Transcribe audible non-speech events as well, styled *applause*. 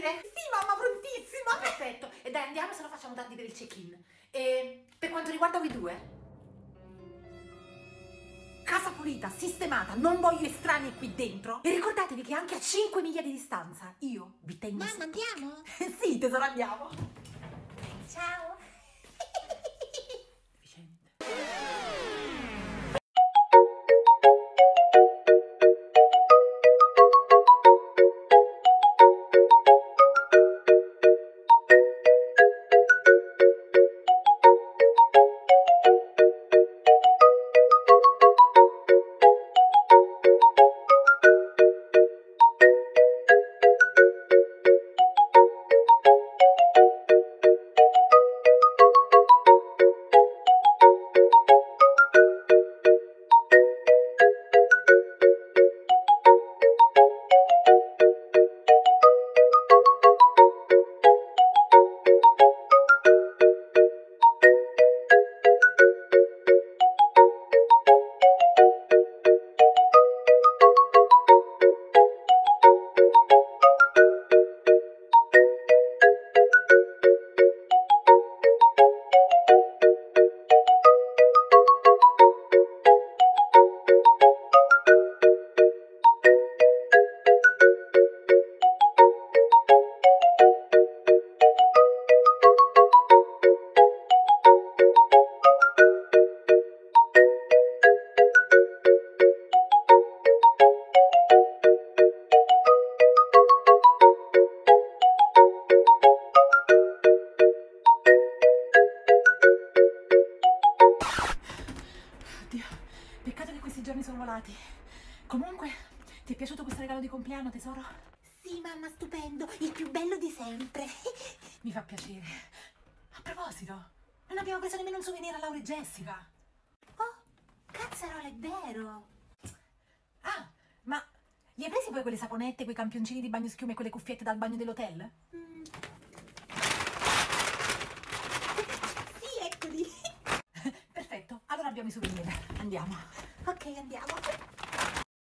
partire? Sì, mamma, prontissima! Perfetto. E dai, andiamo se no facciamo tardi per il check-in. E per quanto riguarda voi due? Casa pulita, sistemata, non voglio estranei qui dentro. E ricordatevi che anche a 5 miglia di distanza io vi tengo Mamma, andiamo? *laughs* sì, tesoro, andiamo. Ciao. Peccato che questi giorni sono volati. Comunque, ti è piaciuto questo regalo di compleanno, tesoro? Sì, mamma, stupendo. Il più bello di sempre. *laughs* Mi fa piacere. A proposito, non abbiamo preso nemmeno un souvenir a Laura e Jessica. Oh, cazzarola, è vero. Ah, ma li hai presi poi quelle saponette, quei campioncini di bagno schiuma e quelle cuffiette dal bagno dell'hotel? Mm. *laughs* Sì, eccoli. *laughs* Perfetto, allora abbiamo i souvenir. Andiamo. Ok, andiamo.